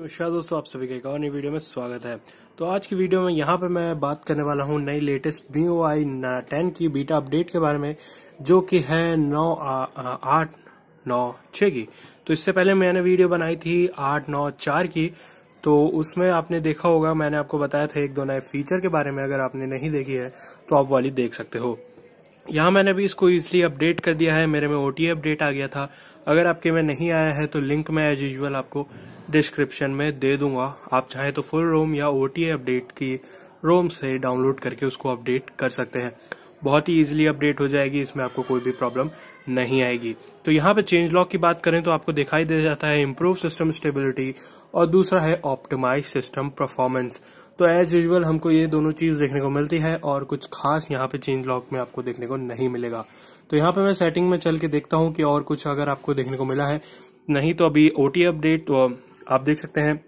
नमस्कार दोस्तों आप सभी का एक और नई वीडियो में स्वागत है। तो आज की वीडियो में यहाँ पे मैं बात करने वाला हूँ नई latest Mi O I ten की बीटा अपडेट के बारे में, जो कि है नौ आठ, नौ छः की। तो इससे पहले मैंने वीडियो बनाई थी आठ, नौ, चार की। तो उसमें आपने देखा होगा, मैंने आपको बताया था एक दो नए फीचर के बारे में, अगर आपने नहीं देखी है तो आप वाली देख सकते हो। यहाँ मैंने भी इसको इजिली अपडेट कर दिया है, मेरे में ओटी अपडेट आ गया था। अगर आपके में नहीं आया है तो लिंक में एज यूजल आपको डिस्क्रिप्शन में दे दूँगा। आप चाहें तो फुल रोम या ओटी अपडेट की रोम से डाउनलोड करके उसको अपडेट कर सकते हैं। बहुत ही इजीली अपडेट हो जाएगी, इसमें आपको कोई भी प्रॉब्लम नहीं आएगी। तो यहाँ पे चेंज लॉक की बात करें तो आपको दिखाई दे जाता है इम्प्रूव सिस्टम स्टेबिलिटी और दूसरा है ऑप्टिमाइज सिस्टम परफॉर्मेंस तो एज यूजल हमको ये दोनों चीज़ देखने को मिलती है और कुछ खास यहाँ पे चेंज लॉक में आपको देखने को नहीं मिलेगा। तो यहाँ पे मैं सेटिंग में चल के देखता हूँ कि और कुछ अगर आपको देखने को मिला है। नहीं तो अभी ओटी अपडेट आप देख सकते हैं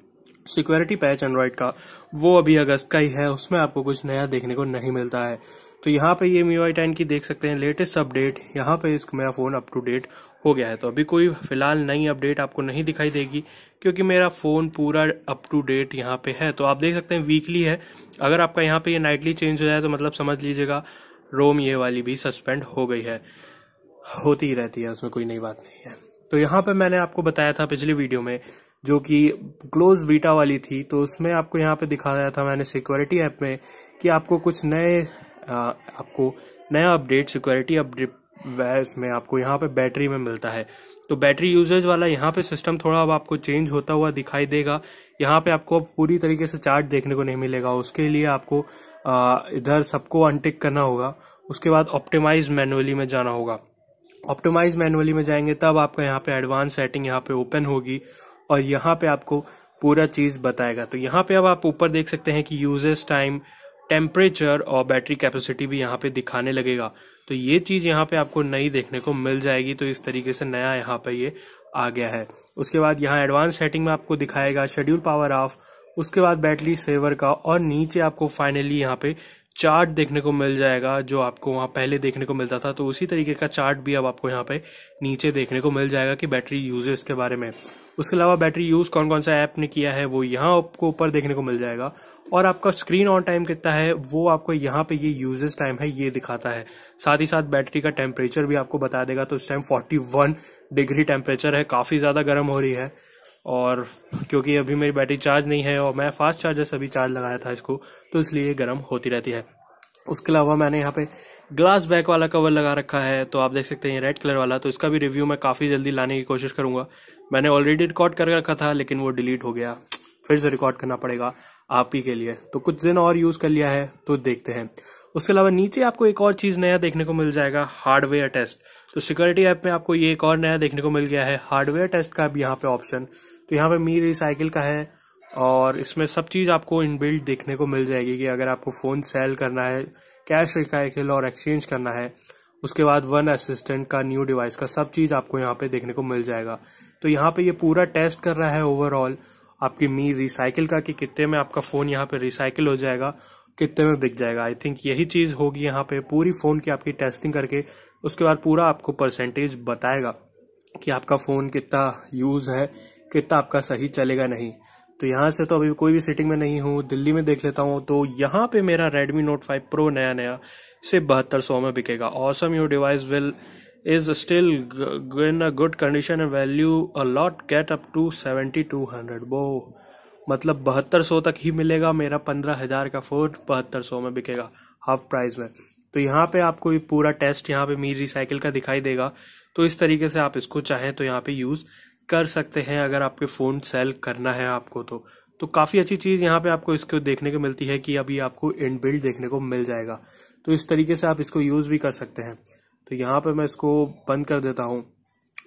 सिक्योरिटी पैच एंड्रॉइड का, वो अभी अगस्त का ही है, उसमें आपको कुछ नया देखने को नहीं मिलता है। तो यहाँ पे ये मी टेन की देख सकते हैं लेटेस्ट अपडेट यहाँ पे मेरा फ़ोन अप टू डेट हो गया है। तो अभी कोई फ़िलहाल नई अपडेट आपको नहीं दिखाई देगी, क्योंकि मेरा फ़ोन पूरा अप टू डेट यहाँ पे है। तो आप देख सकते हैं वीकली है। अगर आपका यहाँ पे ये नाइटली चेंज हो जाए तो मतलब समझ लीजिएगा रोम ये वाली भी सस्पेंड हो गई है। होती ही रहती है, उसमें कोई नई बात नहीं है। तो यहाँ पे मैंने आपको बताया था पिछली वीडियो में जो कि क्लोज बीटा वाली थी तो उसमें आपको यहाँ पे दिखाया था मैंने सिक्योरिटी ऐप में कि आपको कुछ नए आपको नया अपडेट सिक्योरिटी अपडेट में आपको यहाँ पे बैटरी में मिलता है। तो बैटरी यूजेज वाला यहाँ पे सिस्टम थोड़ा अब आपको चेंज होता हुआ दिखाई देगा। यहाँ पे आपको अब पूरी तरीके से चार्ट देखने को नहीं मिलेगा। उसके लिए आपको इधर सबको अनटिक करना होगा। उसके बाद ऑप्टिमाइज मैनुअली में जाना होगा। ऑप्टिमाइज मैनुअली में जाएँगे, तब आपका यहाँ पे एडवांस सेटिंग यहाँ पे ओपन होगी। और यहाँ पे आपको पूरा चीज़ बताएगा। तो यहाँ पे अब आप ऊपर देख सकते हैं कि यूजेस टाइम टेम्परेचर और बैटरी कैपेसिटी भी यहाँ पे दिखाने लगेगा। तो ये चीज़ यहाँ पे आपको नई देखने को मिल जाएगी। तो इस तरीके से नया यहाँ पे ये आ गया है। उसके बाद यहाँ एडवांस सेटिंग में आपको दिखाएगा शेड्यूल पावर ऑफ़ उसके बाद बैटरी सेवर का और नीचे आपको फाइनली यहाँ पे चार्ट देखने को मिल जाएगा, जो आपको वहाँ पहले देखने को मिलता था तो उसी तरीके का चार्ट भी अब आपको यहाँ पे नीचे देखने को मिल जाएगा कि बैटरी यूजेस के बारे में। उसके अलावा बैटरी यूज़ कौन कौन सा ऐप ने किया है, वो यहाँ आपको ऊपर देखने को मिल जाएगा। और आपका स्क्रीन ऑन टाइम कितना है, वो आपको यहाँ पे ये यूजेस टाइम है, ये दिखाता है। साथ ही साथ बैटरी का टेम्परेचर भी आपको बता देगा तो इस टाइम 41 डिग्री टेम्परेचर है, काफ़ी ज़्यादा गर्म हो रही है। और क्योंकि अभी मेरी बैटरी चार्ज नहीं है और मैं फास्ट चार्जर से अभी चार्ज लगाया था इसको तो इसलिए गर्म होती रहती है। उसके अलावा मैंने यहाँ पे ग्लास बैक वाला कवर लगा रखा है तो आप देख सकते हैं रेड कलर वाला तो इसका भी रिव्यू मैं काफ़ी जल्दी लाने की कोशिश करूँगा। मैंने ऑलरेडी रिकॉर्ड कर रखा था, लेकिन वो डिलीट हो गया। फिर से रिकॉर्ड करना पड़ेगा आप ही के लिए। तो कुछ दिन और यूज़ कर लिया है तो देखते हैं। उसके अलावा नीचे आपको एक और चीज़ नया देखने को मिल जाएगा हार्डवेयर टेस्ट तो सिक्योरिटी ऐप में आपको ये एक और नया देखने को मिल गया है हार्डवेयर टेस्ट का भी यहाँ पे ऑप्शन तो यहाँ पे मी रिसाइकिल का है और इसमें सब चीज़ आपको इनबिल्ट देखने को मिल जाएगी कि अगर आपको फ़ोन सेल करना है कैश रिसाइकिल और एक्सचेंज करना है, उसके बाद वन असिस्टेंट का न्यू डिवाइस का, सब चीज़ आपको यहाँ पे देखने को मिल जाएगा। तो यहाँ पे ये पूरा टेस्ट कर रहा है ओवरऑल आपकी मी रिसाइकिल का कि कितने में आपका फ़ोन यहाँ पे रिसाइकिल हो जाएगा, कितने में बिक जाएगा। आई थिंक यही चीज़ होगी यहाँ पे, पूरी फ़ोन की आपकी टेस्टिंग करके, उसके बाद पूरा आपको परसेंटेज बताएगा कि आपका फ़ोन कितना यूज़ है। कितना आपका सही चलेगा नहीं। तो यहाँ से तो अभी कोई भी सेटिंग में नहीं हूँ, दिल्ली में देख लेता हूँ तो यहाँ पे मेरा Redmi Note 5 Pro नया नया से बहत्तर सौ में बिकेगा। Awesome your device will is still in a good condition and value a lot get up to seventy two hundred वो मतलब बहत्तर सौ तक ही मिलेगा मेरा पंद्रह हज़ार का फ़ोन बहत्तर सौ में बिकेगा हाफ़ प्राइस में। तो यहाँ पे आपको पूरा टेस्ट यहाँ पे मीर रिसाइकिल का दिखाई देगा। तो इस तरीके से आप इसको चाहें तो यहाँ पे यूज़ कर सकते हैं अगर आपके फ़ोन सेल करना है आपको तो। तो काफ़ी अच्छी चीज़ यहाँ पे आपको इसको देखने को मिलती है कि अभी आपको इनबिल्ड देखने को मिल जाएगा। तो इस तरीके से आप इसको यूज़ भी कर सकते हैं। तो यहाँ पे मैं इसको बंद कर देता हूँ।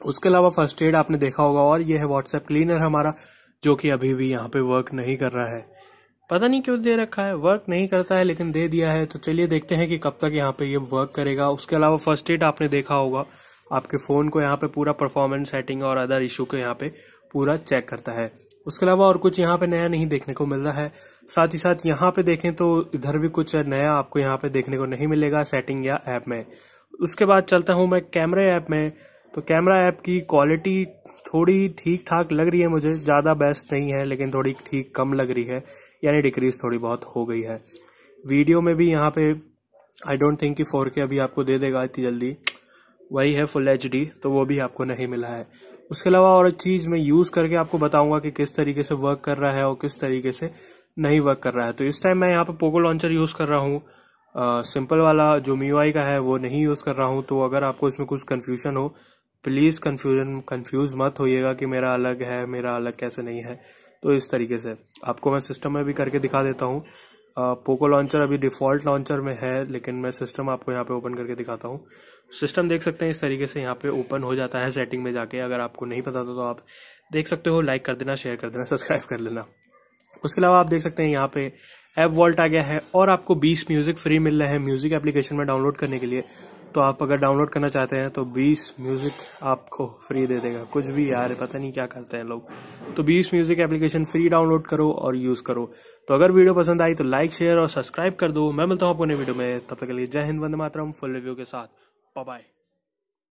उसके अलावा फ़र्स्ट एड आपने देखा होगा और ये है व्हाट्सएप क्लीनर हमारा, जो कि अभी भी यहाँ पे वर्क नहीं कर रहा है। पता नहीं क्यों दे रखा है वर्क नहीं करता है, लेकिन दे दिया है। तो चलिए देखते हैं कि कब तक यहाँ पे ये वर्क करेगा। उसके अलावा फ़र्स्ट एड आपने देखा होगा। आपके फ़ोन को यहाँ पे पूरा परफॉर्मेंस सेटिंग और अदर इशू को यहाँ पे पूरा चेक करता है। उसके अलावा और कुछ यहाँ पे नया नहीं देखने को मिल रहा है। साथ ही साथ यहाँ पे देखें तो इधर भी कुछ नया आपको यहाँ पे देखने को नहीं मिलेगा सेटिंग या ऐप में। उसके बाद चलता हूँ मैं कैमरे ऐप में। तो कैमरा ऐप की क्वालिटी थोड़ी ठीक ठाक लग रही है मुझे। ज़्यादा बेस्ट नहीं है, लेकिन थोड़ी ठीक कम लग रही है। यानी डिक्रीज थोड़ी बहुत हो गई है। वीडियो में भी यहाँ पे आई डोंट थिंक कि फोर के अभी आपको दे देगा इतनी जल्दी। वही है फुल एचडी तो वो भी आपको नहीं मिला है। उसके अलावा और चीज़ मैं यूज़ करके आपको बताऊँगा कि किस तरीके से वर्क कर रहा है और किस तरीके से नहीं वर्क कर रहा है। तो इस टाइम मैं यहाँ पे पोको लॉन्चर यूज़ कर रहा हूँ। सिंपल वाला जो मी का है, वो नहीं यूज़ कर रहा हूँ। तो अगर आपको इसमें कुछ कन्फ्यूज़न हो प्लीज़ कन्फ्यूज़न कन्फ्यूज़ मत होइएगा कि मेरा अलग है, मेरा अलग कैसे नहीं है। तो इस तरीके से। आपको मैं सिस्टम में भी करके दिखा देता हूँ। पोको लॉन्चर अभी डिफ़ॉल्ट लॉन्चर में है, लेकिन मैं सिस्टम आपको यहाँ पे ओपन करके दिखाता हूँ। सिस्टम देख सकते हैं इस तरीके से यहाँ पे ओपन हो जाता है सेटिंग में जाके। अगर आपको नहीं पता था तो आप देख सकते हो लाइक कर देना शेयर कर देना सब्सक्राइब कर लेना। उसके अलावा आप देख सकते हैं यहाँ पे एप वॉल्ट आ गया है, और आपको 20 म्यूज़िक फ्री मिल रहे हैं म्यूज़िक एप्लीकेशन में डाउनलोड करने के लिए। तो आप अगर डाउनलोड करना चाहते हैं तो 20 म्यूज़िक आपको फ्री दे देगा। कुछ भी यार, पता नहीं क्या करते हैं लोग। तो 20 म्यूज़िक एप्लीकेशन फ्री डाउनलोड करो और यूज़ करो। तो अगर वीडियो पसंद आई तो लाइक शेयर और सब्सक्राइब कर दो। मैं मिलता हूँ आपको वीडियो में। तब तक के लिए जय हिंद, वंदे मातरम फुल रिव्यू के साथ। बाय